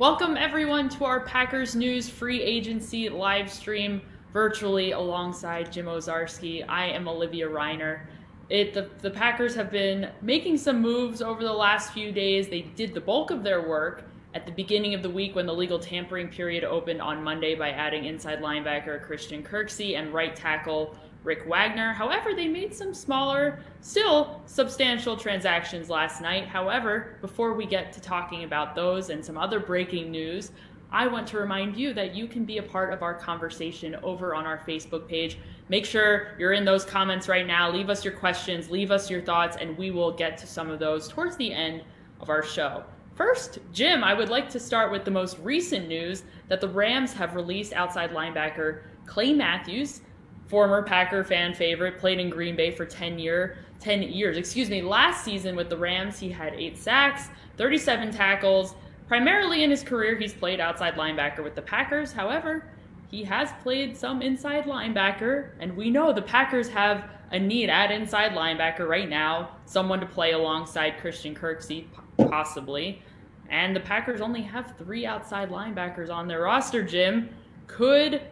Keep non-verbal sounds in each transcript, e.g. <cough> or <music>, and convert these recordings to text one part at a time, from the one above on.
Welcome everyone to our Packers News free agency live stream virtually alongside Jim Owczarski. I am Olivia Reiner. It, the, the Packers have been making some moves over the last few days. They did the bulk of their work at the beginning of the week when the legal tampering period opened on Monday by adding inside linebacker Christian Kirksey and right tackle Rick Wagner. However, they made some smaller, still substantial transactions last night. However, before we get to talking about those and some other breaking news, I want to remind you that you can be a part of our conversation over on our Facebook page. Make sure you're in those comments right now. Leave us your questions, leave us your thoughts, and we will get to some of those towards the end of our show. First, Jim, I would like to start with the most recent news that the Rams have released outside linebacker Clay Matthews former Packer fan favorite, played in Green Bay for 10 year 10 years. Excuse me. Last season with the Rams, he had 8 sacks, 37 tackles. Primarily in his career, he's played outside linebacker with the Packers. However, he has played some inside linebacker, and we know the Packers have a need at inside linebacker right now, someone to play alongside Christian Kirksey, possibly. And the Packers only have three outside linebackers on their roster, Jim. Could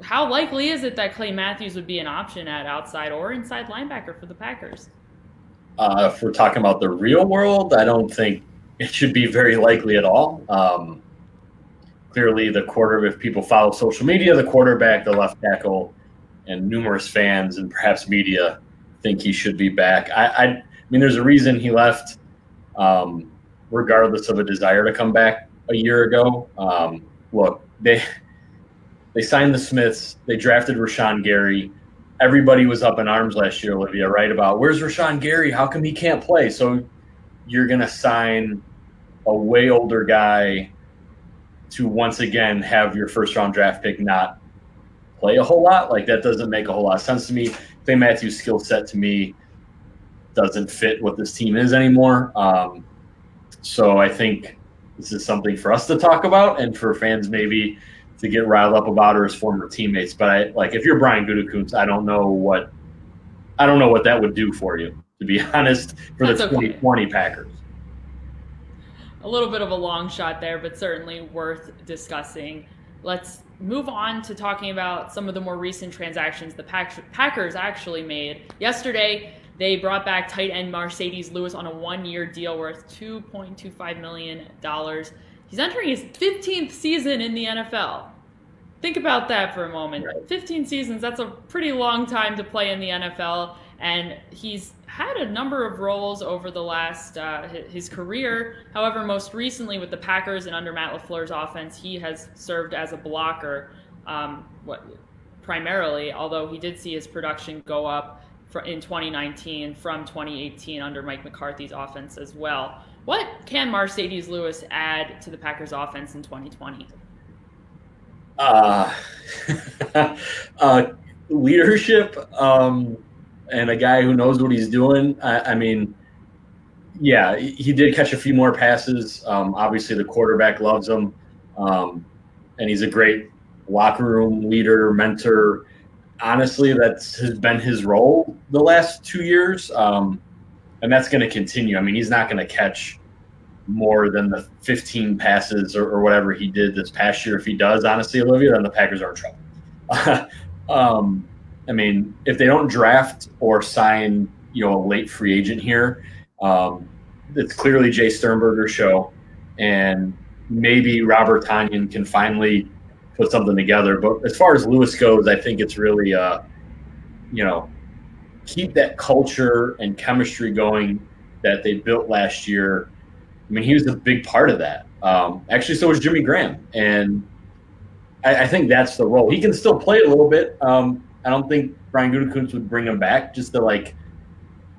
how likely is it that Clay Matthews would be an option at outside or inside linebacker for the Packers? Uh, if we're talking about the real world, I don't think it should be very likely at all. Um, clearly, the quarter, if people follow social media, the quarterback, the left tackle, and numerous fans and perhaps media think he should be back. I, I, I mean, there's a reason he left, um, regardless of a desire to come back a year ago. Um, look, they they signed the Smiths. They drafted Rashan Gary. Everybody was up in arms last year, Olivia, right? About where's Rashan Gary? How come he can't play? So you're going to sign a way older guy to once again have your first round draft pick not play a whole lot. Like that doesn't make a whole lot of sense to me. Clay Matthews' skill set to me doesn't fit what this team is anymore. Um, so I think this is something for us to talk about and for fans maybe to get riled up about or his former teammates. But I like if you're Brian Gutekunst, I don't know what I don't know what that would do for you, to be <laughs> honest, for That's the 2020 okay. Packers. A little bit of a long shot there, but certainly worth discussing. Let's move on to talking about some of the more recent transactions the Packers actually made. Yesterday, they brought back tight end Marcedes Lewis on a one year deal worth $2.25 million. He's entering his 15th season in the NFL. Think about that for a moment. 15 seasons, that's a pretty long time to play in the NFL. And he's had a number of roles over the last uh, his career. However, most recently with the Packers and under Matt LaFleur's offense, he has served as a blocker, um, what, primarily. Although he did see his production go up in 2019 from 2018 under Mike McCarthy's offense as well. What can Marcedes Lewis add to the Packers offense in 2020? uh, <laughs> uh, leadership um, and a guy who knows what he's doing. I, I, mean, yeah, he did catch a few more passes. Um, obviously, the quarterback loves him, um, and he's a great locker room leader, mentor. Honestly, that's has been his role the last two years, um, and that's going to continue. I mean, he's not going to catch more than the 15 passes or, or, whatever he did this past year. If he does, honestly, Olivia, then the Packers are in trouble. <laughs> um, I mean, if they don't draft or sign, you know, a late free agent here, um, it's clearly Jace Sternberger's show, and maybe Robert Tonyan can finally put something together. But as far as Lewis goes, I think it's really, uh, you know, keep that culture and chemistry going that they built last year I mean, he was a big part of that. Um, actually, so was Jimmy Graham, and I, I, think that's the role. He can still play a little bit. Um, I don't think Brian Gutekunst would bring him back just to like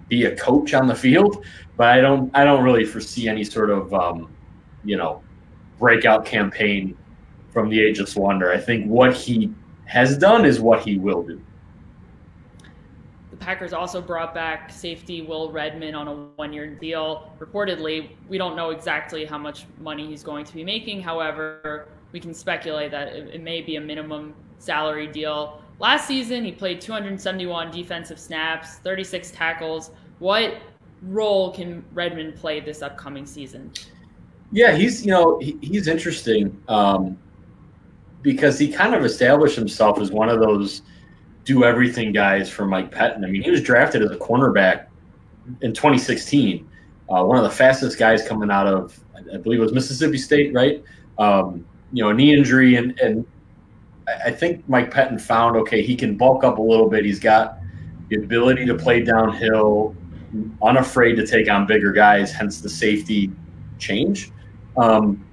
be a coach on the field, but I don't. I don't really foresee any sort of um, you know breakout campaign from the Ageless Wonder. I think what he has done is what he will do. Packers also brought back safety Will Redmond on a one year deal. Reportedly, we don't know exactly how much money he's going to be making. However, we can speculate that it, may be a minimum salary deal. Last season, he played 271 defensive snaps, 36 tackles. What role can Redmond play this upcoming season? Yeah, he's you know he, he's interesting um, because he kind of established himself as one of those do everything guys for Mike Pettine. I mean, he was drafted as a cornerback in 2016, uh, one of the fastest guys coming out of I believe it was Mississippi State, right? Um, you know, knee injury, and and I think Mike Pettine found okay, he can bulk up a little bit. He's got the ability to play downhill, unafraid to take on bigger guys, hence the safety change. Um,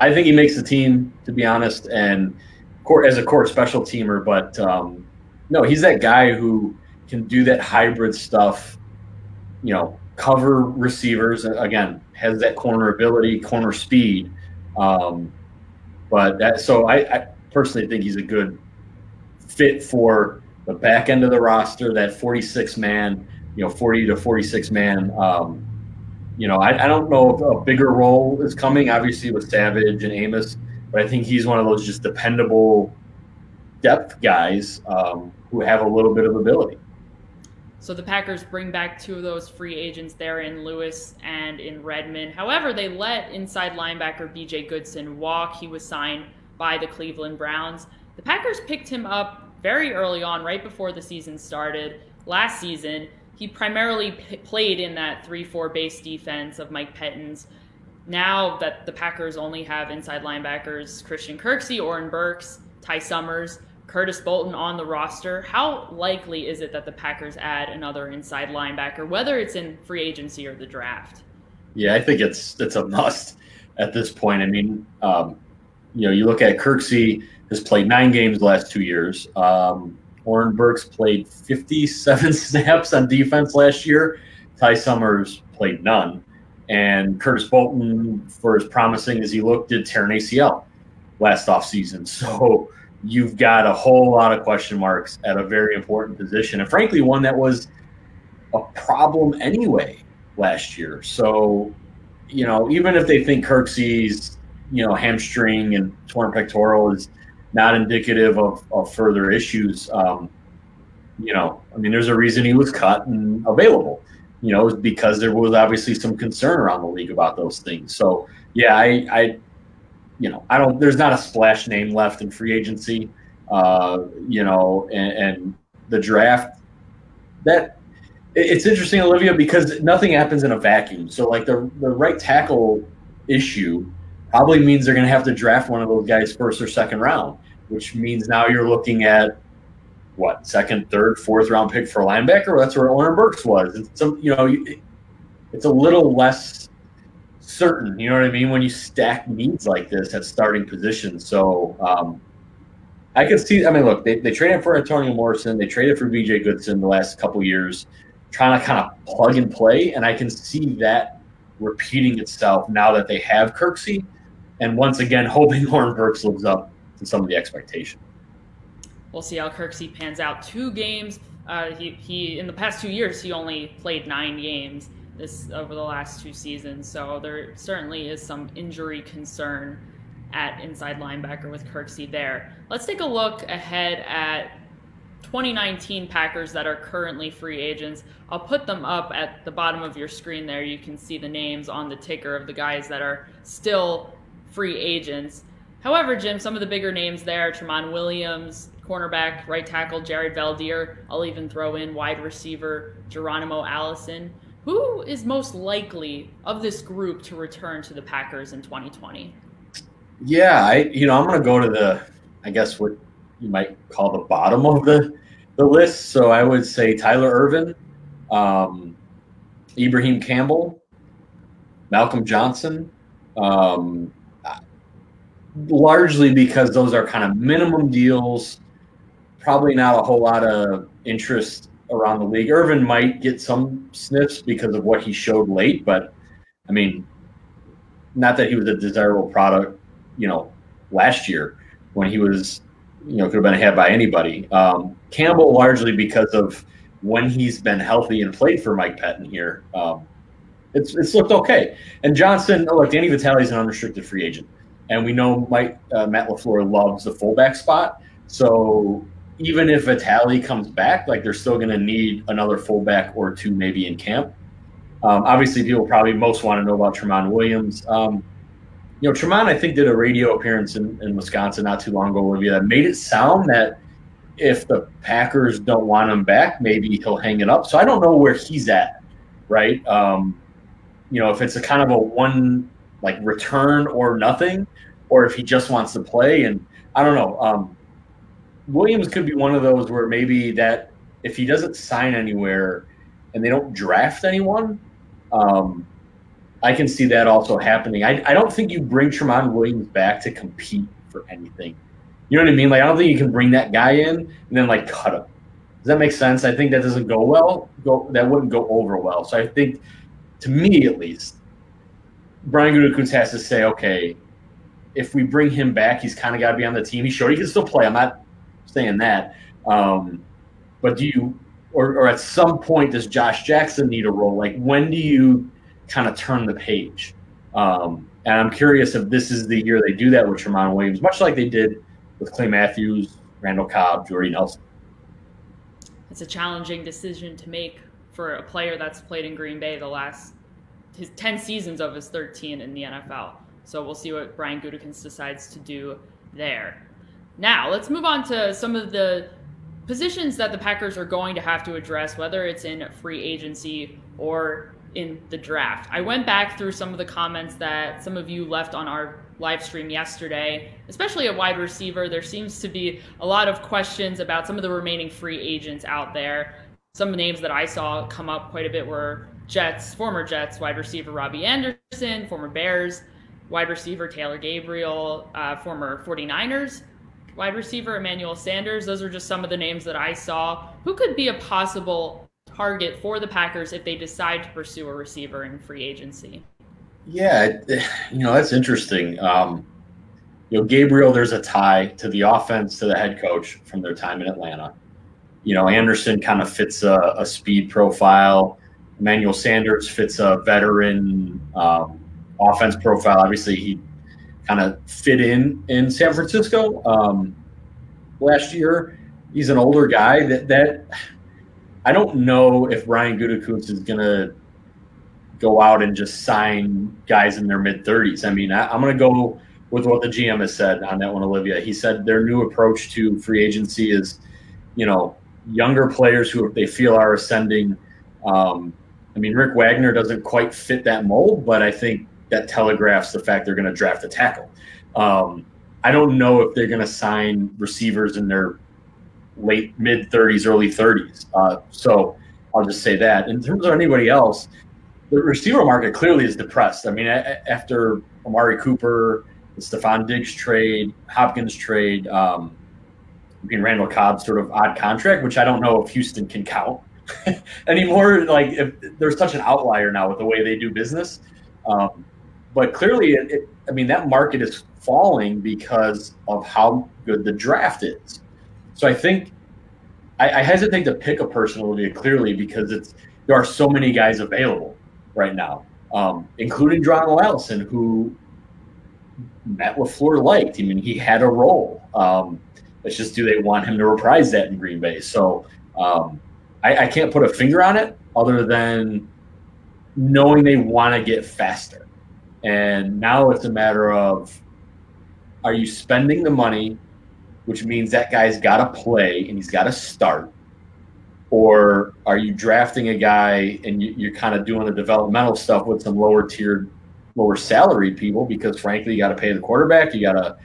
I think he makes the team, to be honest, and as a core special teamer. But um, no, he's that guy who can do that hybrid stuff. You know, cover receivers. Again, has that corner ability, corner speed. Um, but that so I, I personally think he's a good fit for the back end of the roster. That 46 man, you know, 40 to 46 man. Um, you know, I, I don't know if a bigger role is coming, obviously with Savage and Amos, but I think he's one of those just dependable depth guys um, who have a little bit of ability. So the Packers bring back two of those free agents there in Lewis and in Redmond. However, they let inside linebacker BJ Goodson walk. He was signed by the Cleveland Browns. The Packers picked him up very early on, right before the season started last season. He primarily p- played in that 3 4 base defense of Mike Pettine's. Now that the Packers only have inside linebackers Christian Kirksey, Oren Burks, Ty Summers, Curtis Bolton on the roster, how likely is it that the Packers add another inside linebacker, whether it's in free agency or the draft? Yeah, I think it's it's a must at this point. I mean, um, you know, you look at Kirksey has played nine games the last two years. Um, Oren Burks played 57 <laughs> snaps on defense last year. Ty Summers played none. And Curtis Bolton, for as promising as he looked, did tear an ACL last offseason. <laughs> So you've got a whole lot of question marks at a very important position. And frankly, one that was a problem anyway last year. So, you know, even if they think Kirksey's, you know, hamstring and torn pectoral is – not indicative of, of further issues. Um, you know, I mean, there's a reason he was cut and available. You know, because there was obviously some concern around the league about those things. So yeah, I, I you know, I don't. There's not a splash name left in free agency. Uh, you know, and, and the draft that it's interesting, Olivia, because nothing happens in a vacuum. So like the the right tackle issue probably means they're going to have to draft one of those guys first or second round, which means now you're looking at what second, third, fourth round pick for a linebacker. That's where Oren Burks was. It's some, you know, it's a little less certain. You know what I mean when you stack needs like this at starting positions. So um, I can see. I mean, look, they, they traded for Antonio Morrison. They traded for BJ Goodson the last couple years, trying to kind of plug and play. And I can see that repeating itself now that they have Kirksey and once again, <laughs> hoping Burks lives up to some of the expectation. We'll see how Kirksey pans out. Two games. Uh, he, he in the past two years he only played nine games this over the last two seasons. So there certainly is some injury concern at inside linebacker with Kirksey there. Let's take a look ahead at 2019 Packers that are currently free agents. I'll put them up at the bottom of your screen there. You can see the names on the ticker of the guys that are still free agents. However, Jim, some of the bigger names there, Tramon Williams, cornerback, right tackle, Jared Veldheer. I'll even throw in wide receiver, Geronimo Allison. Who is most likely of this group to return to the Packers in 2020? Yeah, I you know I'm going to go to the I guess what you might call the bottom of the the list. So I would say Tyler Ervin, um, Ibraheim Campbell, Malcolm Johnson, um, largely because those are kind of minimum deals. Probably not a whole lot of interest around the league. Ervin might get some sniffs because of what he showed late, but I mean, not that he was a desirable product, you know, last year when he was, you know, could have been had by anybody. Um, Campbell largely because of when he's been healthy and played for Mike Pettine here. Um, it's, it's looked okay. And Johnson, oh, look, Danny Vitale is an unrestricted free agent and we know Mike uh, Matt LaFleur loves the fullback spot. So even if Vitale comes back, like they're still going to need another fullback or two maybe in camp. Um, obviously, people probably most want to know about Tramon Williams. Um, you know, Tramon, I think, did a radio appearance in, in Wisconsin not too long ago, Olivia, that made it sound that if the Packers don't want him back, maybe he'll hang it up. So I don't know where he's at, right? Um, you know, if it's a kind of a one like return or nothing, or if he just wants to play. And I don't know. Um, Williams could be one of those where maybe that if he doesn't sign anywhere and they don't draft anyone, um, I can see that also happening. I, I don't think you bring Tramon Williams back to compete for anything. You know what I mean? Like I don't think you can bring that guy in and then like cut him. Does that make sense? I think that doesn't go well. Go that wouldn't go over well. So I think, to me at least, Brian Gutekunst has to say, okay, if we bring him back, he's kind of got to be on the team. He showed he can still play. I'm not saying that, um, but do you, or, or at some point, does Josh Jackson need a role? Like when do you kind of turn the page. Um, and I'm curious if this is the year they do that with Tramon Williams, much like they did with Clay Matthews, Randall Cobb, Jordy Nelson. It's a challenging decision to make for a player that's played in Green Bay the last his 10 seasons of his 13 in the NFL. So we'll see what Brian Gutekunst decides to do there. Now, let's move on to some of the positions that the Packers are going to have to address, whether it's in free agency or in the draft. I went back through some of the comments that some of you left on our live stream yesterday, especially a wide receiver. There seems to be a lot of questions about some of the remaining free agents out there. Some names that I saw come up quite a bit were Jets, former Jets wide receiver Robbie Anderson, former Bears wide receiver Taylor Gabriel, uh, former 49ers wide receiver Emmanuel Sanders. Those are just some of the names that I saw. Who could be a possible target for the Packers if they decide to pursue a receiver in free agency? Yeah, <sighs> you know that's interesting. Um, you know, Gabriel, there's a tie to the offense to the head coach from their time in Atlanta. You know, Anderson kind of fits a, a speed profile. Emmanuel Sanders fits a veteran um, offense profile. Obviously, he kind of fit in in San Francisco um, last year. He's an older guy that that I don't know if Brian Gutekunst is going to go out and just sign guys in their mid 30s. I mean, I, am going to go with what the GM has said on that one, Olivia. He said their new approach to free agency is, you know, younger players who they feel are ascending. Um, I mean, Rick Wagner doesn't quite fit that mold, but I think that telegraphs the fact they're going to draft a tackle. Um, I don't know if they're going to sign receivers in their late mid 30s, early 30s. Uh, so I'll just say that. In terms of anybody else, the receiver market clearly is depressed. I mean, after Amari Cooper, Stefon Diggs trade, Hopkins trade, um, I mean, Randall Cobb's sort of odd contract, which I don't know if Houston can count <laughs> anymore. Like, if, there's such an outlier now with the way they do business. Um, but clearly, it, it, I mean, that market is falling because of how good the draft is. So I think I, I hesitate to pick a personality clearly because it's there are so many guys available right now, um, including John Allison, who Matt LaFleur liked. I mean, he had a role. Um, it's just do they want him to reprise that in Green Bay? So um, I, I can't put a finger on it other than knowing they want to get faster. And now it's a matter of are you spending the money which means that guy's got to play and he's got to start? Or are you drafting a guy and you, are kind of doing the developmental stuff with some lower tiered, lower salary people because frankly, you got to pay the quarterback, you got to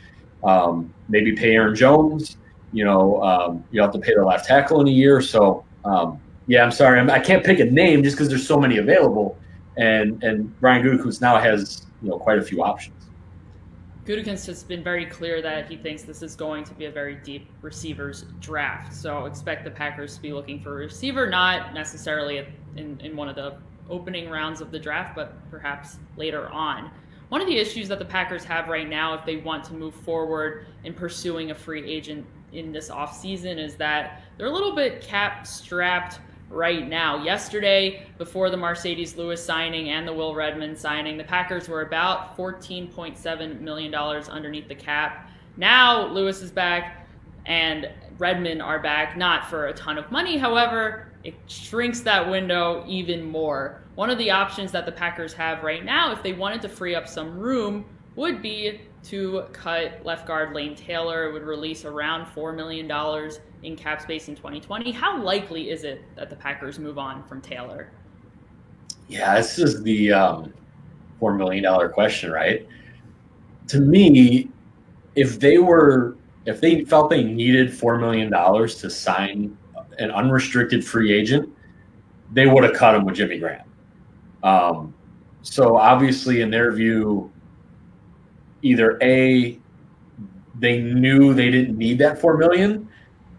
um, maybe pay Aaron Jones, you know, um, you have to pay the left tackle in a year. So, um, yeah, I'm sorry, I'm, I can not pick a name just because there's so many available, and and Brian Gutekunst now has you know quite a few options. Gutekunst has been very clear that he thinks this is going to be a very deep receivers draft. So expect the Packers to be looking for a receiver, not necessarily in, in one of the opening rounds of the draft, but perhaps later on. One of the issues that the Packers have right now, if they want to move forward in pursuing a free agent in this offseason, is that they're a little bit cap strapped right now. Yesterday, before the Marcedes Lewis signing and the Will Redmond signing, the Packers were about $14.7 million underneath the cap. Now, Lewis is back and Redmond are back, not for a ton of money. However, it shrinks that window even more. One of the options that the Packers have right now, if they wanted to free up some room would be to cut left guard Lane Taylor. It would release around $4 million in cap space in 2020. How likely is it that the Packers move on from Taylor? Yeah, this is the um, $4 million question, right? To me, if they were, if they felt they needed $4 million to sign an unrestricted free agent, they would have cut him with Jimmy Graham. Um, so obviously, in their view, either a they knew they didn't need that four million,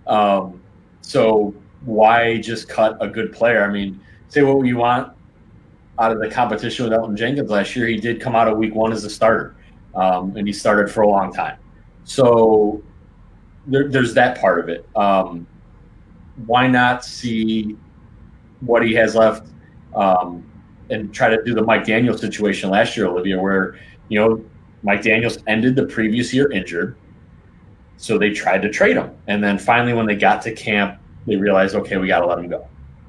um, so why just cut a good player? I mean, say what you want out of the competition with Elgton Jenkins last year. He did come out of week one as a starter, um, and he started for a long time. So there, there's that part of it. Um, why not see what he has left um, and try to do the Mike Daniels situation last year, Olivia, where you know Mike Daniels ended the previous year injured. So they tried to trade him. And then finally, when they got to camp, they realized, okay, we got to let him go.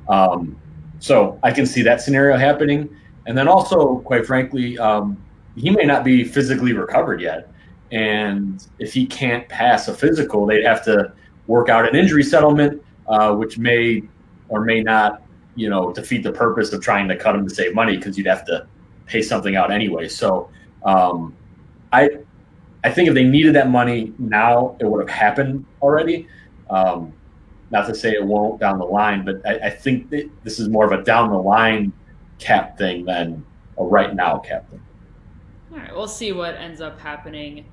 Um, so I can see that scenario happening. And then also, quite frankly, um, he may not be physically recovered yet. And if he can't pass a physical, they'd have to work out an injury settlement, uh, which may or may not, you know, defeat the purpose of trying to cut him to save money because you'd have to pay something out anyway. So um, I I think if they needed that money now, it would have happened already. Um, not to say it won't down the line, but I, I think this is more of a down the line cap thing than a right now cap thing. All right, we'll see what ends up happening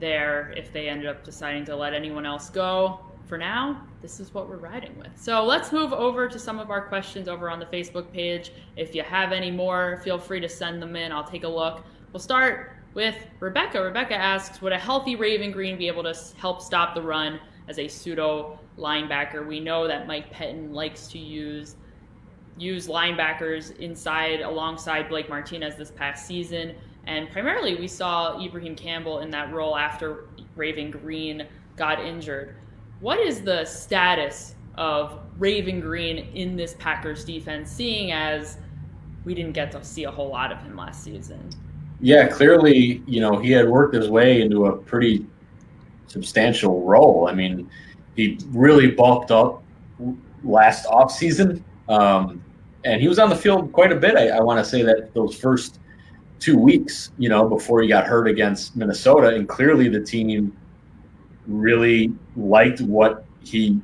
there if they ended up deciding to let anyone else go. For now, this is what we're riding with. So let's move over to some of our questions over on the Facebook page. If you have any more, feel free to send them in. I'll take a look. We'll start with Rebecca. Rebecca asks, would a healthy Raven Greene be able to help stop the run as a pseudo linebacker? We know that Mike Pettine likes to use use linebackers inside alongside Blake Martinez this past season. And primarily we saw Ibraheim Campbell in that role after Raven Greene got injured. What is the status of Raven Greene in this Packers defense, seeing as we didn't get to see a whole lot of him last season? Yeah, clearly, you know, he had worked his way into a pretty substantial role. I mean, he really bulked up last offseason. Um, and he was on the field quite a bit. I, I want to say that those first two weeks, you know, before he got hurt against Minnesota, and clearly the team really liked what he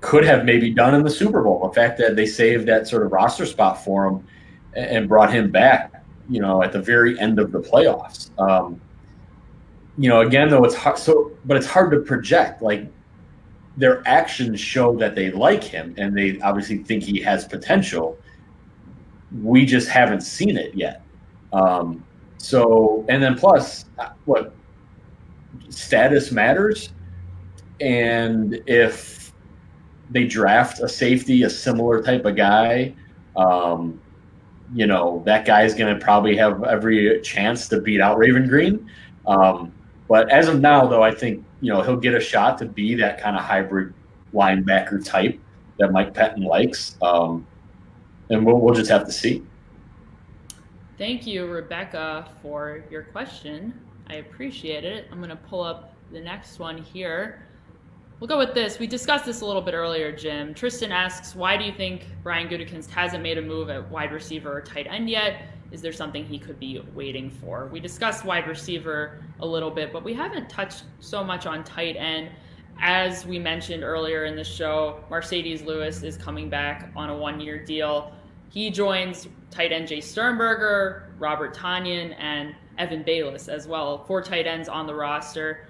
could have maybe done in the Super Bowl. The fact that they saved that sort of roster spot for him and brought him back you know, at the very end of the playoffs. Um, you know, again, though, it's hard. So, but it's hard to project. Like their actions show that they like him, and they obviously think he has potential. We just haven't seen it yet. Um, so, and then plus, uh, what status matters, and if they draft a safety, a similar type of guy. Um, you know that guy's going to probably have every chance to beat out Raven Greene. Um, but as of now, though, I think you know he'll get a shot to be that kind of hybrid linebacker type that Mike Pettine likes, um, and we'll, we'll just have to see. Thank you, Rebecca, for your question. I appreciate it. I'm going to pull up the next one here. We'll go with this. We discussed this a little bit earlier, Jim. Tristan asks, why do you think Brian Gutekunst hasn't made a move at wide receiver or tight end yet? Is there something he could be waiting for? We discussed wide receiver a little bit, but we haven't touched so much on tight end. As we mentioned earlier in the show, Marcedes Lewis is coming back on a one-year deal. He joins tight end Jace Sternberger, Robert Tonyan, and Evan Baylis as well. Four tight ends on the roster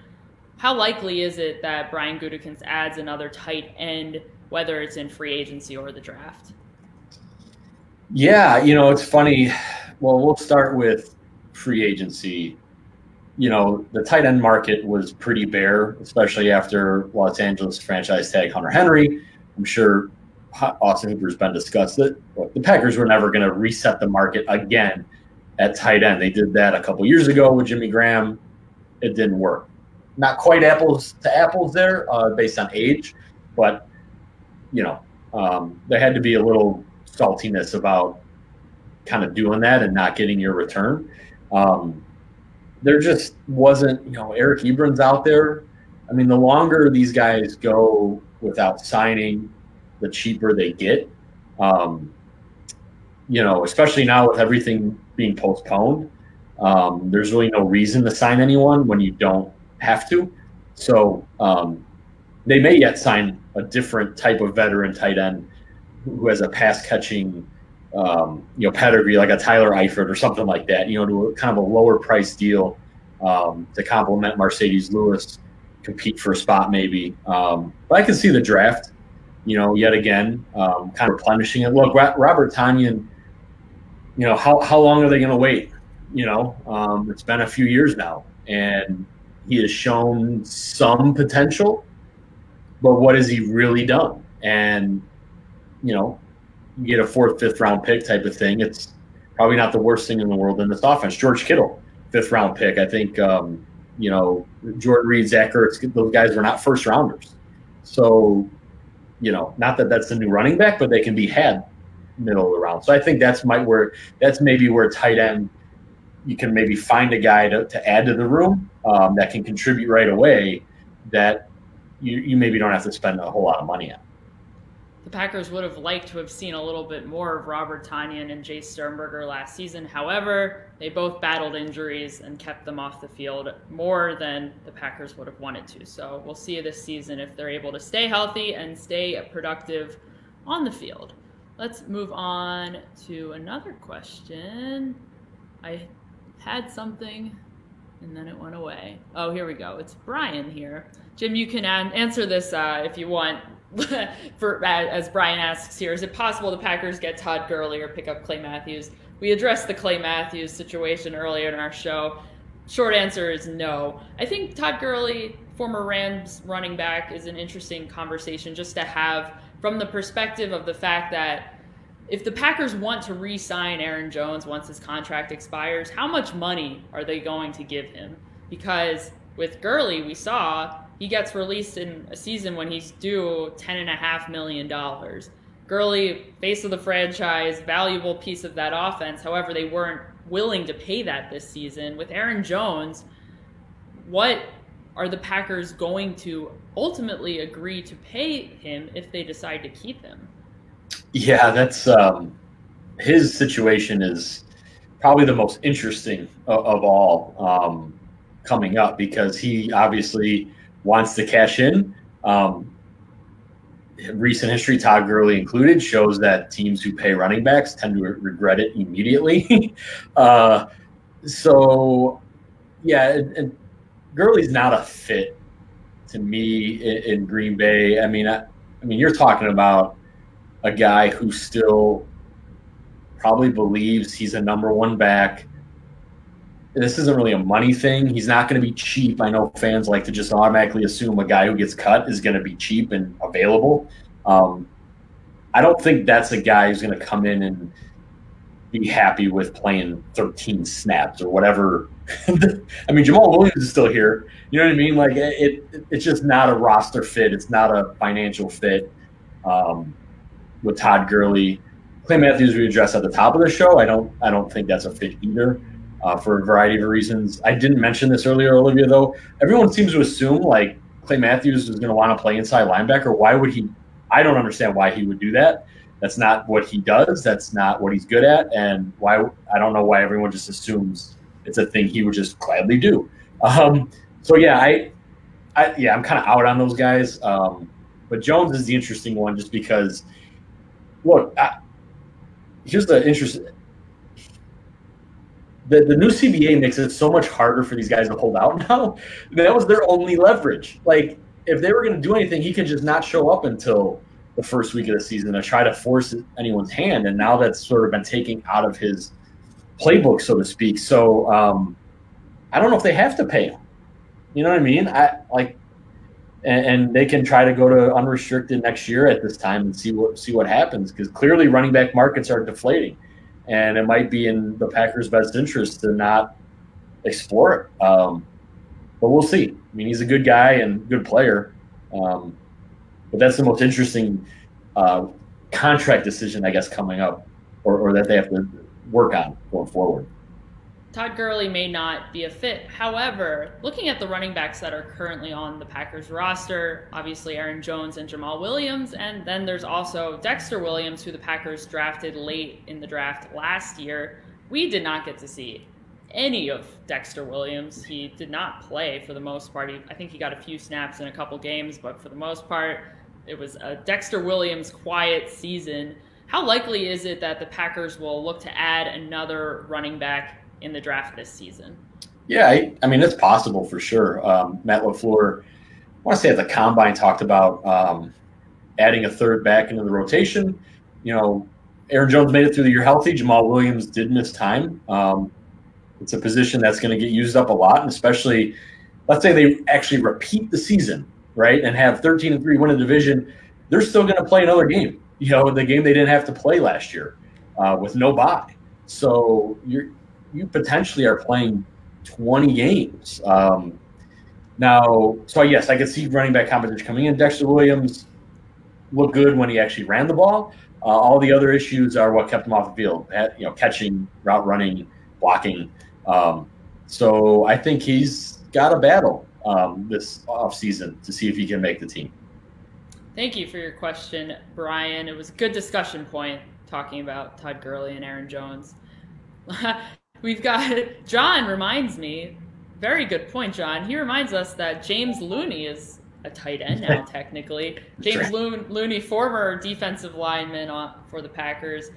how likely is it that Brian Gutekunst adds another tight end, whether it's in free agency or the draft? Yeah, you know, it's funny. Well, we'll start with free agency. You know, the tight end market was pretty bare, especially after Los Angeles franchise tag Hunter Henry. I'm sure Austin Hooper's been discussed that the Packers were never going to reset the market again at tight end. They did that a couple years ago with Jimmy Graham. It didn't work not quite apples to apples there uh, based on age, but you know, um, there had to be a little saltiness about kind of doing that and not getting your return. Um, there just wasn't, you know, Eric Ebron's out there. I mean, the longer these guys go without signing, the cheaper they get. Um, you know, especially now with everything being postponed, um, there's really no reason to sign anyone when you don't have to. So um, they may yet sign a different type of veteran tight end who has a pass catching, um, you know, pedigree like a Tyler Eifert or something like that. You know, to a, kind of a lower price deal um, to complement Marcedes Lewis, compete for a spot maybe. Um, but I can see the draft. You know, yet again, um, kind of replenishing it. Look, Robert Tonyan. You know, how how long are they going to wait? You know, um, it's been a few years now, and he has shown some potential, but what has he really done? And you know, you get a fourth, fifth round pick type of thing. It's probably not the worst thing in the world in this offense. George Kittle, fifth round pick. I think um, you know Jordan Reed, Zach Ertz, those guys were not first rounders. So, you know, not that that's the new running back, but they can be had middle of the round. So I think that's might where that's maybe where tight end you can maybe find a guy to, to add to the room um, that can contribute right away that you, you maybe don't have to spend a whole lot of money on. The Packers would have liked to have seen a little bit more of Robert Tonyan and Jace Sternberger last season. However, they both battled injuries and kept them off the field more than the Packers would have wanted to. So we'll see this season if they're able to stay healthy and stay productive on the field. Let's move on to another question. I had something and then it went away. Oh, here we go. It's Brian here. Jim, you can answer this uh, if you want. <laughs> For as Brian asks here, is it possible the Packers get Todd Gurley or pick up Clay Matthews? We addressed the Clay Matthews situation earlier in our show. Short answer is no. I think Todd Gurley, former Rams running back, is an interesting conversation just to have from the perspective of the fact that if the Packers want to re sign Aaron Jones once his contract expires, how much money are they going to give him? Because with Gurley, we saw he gets released in a season when he's due $10.5 million. Gurley, face of the franchise, valuable piece of that offense. However, they weren't willing to pay that this season. With Aaron Jones, what are the Packers going to ultimately agree to pay him if they decide to keep him? Yeah, that's um, his situation is probably the most interesting of, of all um, coming up because he obviously wants to cash in. Um, recent history, Todd Gurley included, shows that teams who pay running backs tend to regret it immediately. <laughs> uh, so, yeah, and, and, Gurley's not a fit to me in, in Green Bay. I mean, I, I mean, you're talking about a guy who still probably believes he's a number one back. This isn't really a money thing. He's not going to be cheap. I know fans like to just automatically assume a guy who gets cut is going to be cheap and available. Um, I don't think that's a guy who's going to come in and be happy with playing 13 snaps or whatever. <laughs> I mean, Jamaal Williams is still here. You know what I mean? Like it, it it's just not a roster fit. It's not a financial fit. Um, with Todd Gurley. Clay Matthews we addressed at the top of the show. I don't I don't think that's a fit either. Uh, for a variety of reasons. I didn't mention this earlier, Olivia, though. Everyone seems to assume like Clay Matthews is going to want to play inside linebacker. Why would he? I don't understand why he would do that. That's not what he does. That's not what he's good at. And why? I don't know why everyone just assumes it's a thing he would just gladly do. Um, so yeah, I, I yeah, I'm kind of out on those guys. Um, but Jones is the interesting one just because look, I, here's the interesting. The, the new CBA makes it so much harder for these guys to hold out <laughs> now. That was their only leverage. Like, if they were going to do anything, he could just not show up until the first week of the season to try to force anyone's hand. And now that's sort of been taken out of his playbook, so to speak. So um, I don't know if they have to pay him. You know what I mean? I like and, and, they can try to go to unrestricted next year at this time and see what see what happens because clearly running back markets are deflating, and it might be in the Packers' best interest to not explore it. Um, but we'll see. I mean, he's a good guy and good player, um, but that's the most interesting uh, contract decision, I guess, coming up, or, or that they have to work on going forward. Todd Gurley may not be a fit. However, looking at the running backs that are currently on the Packers roster, obviously Aaron Jones and Jamaal Williams, and then there's also Dexter Williams, who the Packers drafted late in the draft last year. We did not get to see any of Dexter Williams. He did not play for the most part. I think he got a few snaps in a couple games, but for the most part, it was a Dexter Williams quiet season. How likely is it that the Packers will look to add another running back in the draft this season. Yeah, I, I mean, it's possible for sure. Um, Matt LaFleur, I want to say at the combine, talked about um, adding a third back into the rotation. You know, Aaron Jones made it through the year healthy. Jamaal Williams did miss time. Um, it's a position that's going to get used up a lot, and especially, let's say they actually repeat the season, right, and have 13 and 3 win a division, they're still going to play another game. You know, the game they didn't have to play last year uh, with no bye. So you're you potentially are playing 20 games. Um, now, so yes, I could see running back competition coming in. Dexter Williams looked good when he actually ran the ball. Uh, all the other issues are what kept him off the field. You know, catching, route running, blocking. Um, so I think he's got a battle um, this offseason to see if he can make the team. Thank you for your question, Brian. It was a good discussion point talking about Todd Gurley and Aaron Jones. <laughs> We've got <laughs> John reminds me, very good point, John. He reminds us that James Looney is a tight end now, <laughs> technically. James Looney, former defensive lineman uh, for the Packers.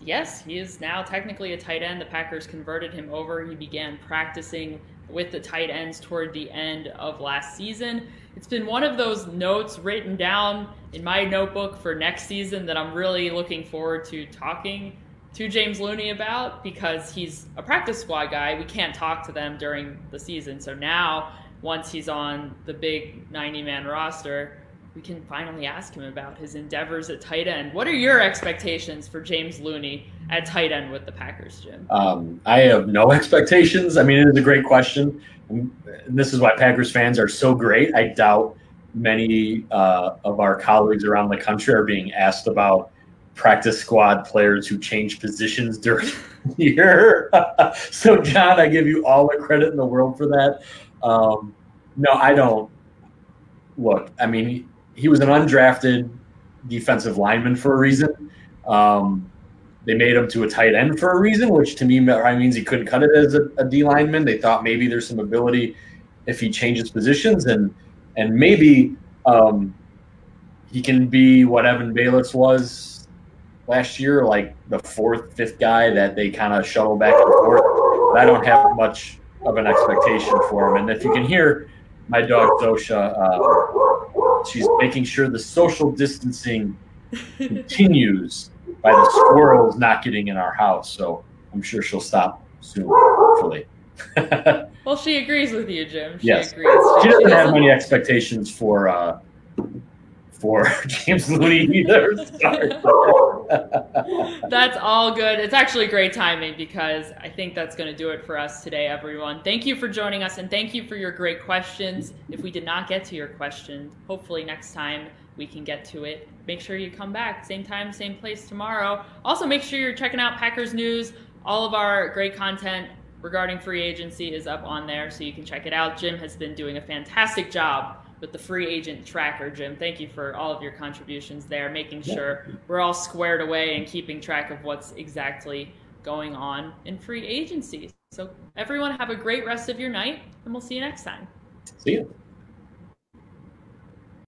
Yes, he is now technically a tight end. The Packers converted him over. He began practicing with the tight ends toward the end of last season. It's been one of those notes written down in my notebook for next season that I'm really looking forward to talking to James Looney about because he's a practice squad guy. We can't talk to them during the season. So now, once he's on the big 90 man roster, we can finally ask him about his endeavors at tight end. What are your expectations for James Looney at tight end with the Packers, Jim? Um, I have no <laughs> expectations. I mean, it is a great question. And this is why Packers fans are so great. I doubt many uh, of our colleagues around the country are being asked about practice squad players who change positions during <laughs> the year. <laughs> so, John, I give you all the credit in the world for that. Um, no, I don't. Look, I mean, he, was an undrafted defensive lineman for a reason. Um, they made him to a tight end for a reason, which to me means he couldn't cut it as a, a D lineman. They thought maybe there's some ability if he changes positions, and and maybe um, he can be what Evan Baylis was last year, like the fourth, fifth guy that they kind of shuttle back and forth. But I don't have much of an expectation for him. And if you can hear my dog Zosha, uh, she's making sure the social distancing continues by the squirrels not getting in our house. So I'm sure she'll stop soon, hopefully. <laughs> well, she agrees with you, Jim. She yes. agrees. She, she doesn't have many expectations for uh, for <laughs> James Looney either. <laughs> that's all good. It's actually great timing because I think that's going to do it for us today, everyone. Thank you for joining us and thank you for your great questions. If we did not get to your question, hopefully next time we can get to it. Make sure you come back, same time, same place tomorrow. Also, make sure you're checking out Packers News. All of our great content regarding free agency is up on there, so you can check it out. Jim has been doing a fantastic job with the free agent tracker, Jim. Thank you for all of your contributions there, making sure we're all squared away and keeping track of what's exactly going on in free agency. So, everyone, have a great rest of your night, and we'll see you next time. See you.